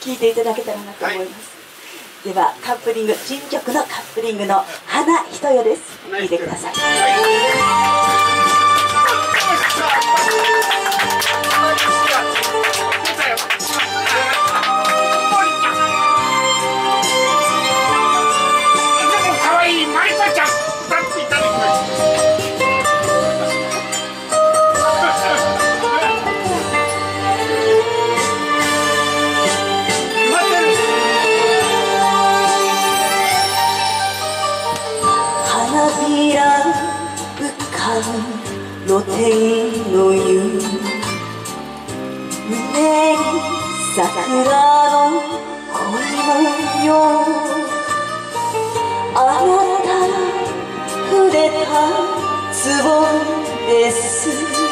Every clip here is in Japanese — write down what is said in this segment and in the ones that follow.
聴い。ていただけたらなと思います、はい、ではカップリング新曲のカップリングの「花ひとよ」です。聴いてください、半露天の湯胸に桜の恋模様あなたが触れた壺です。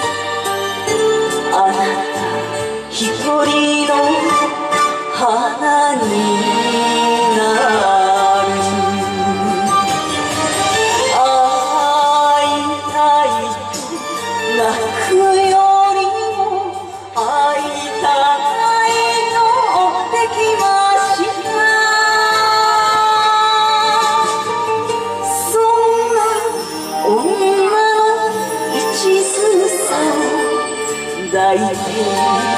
抱いて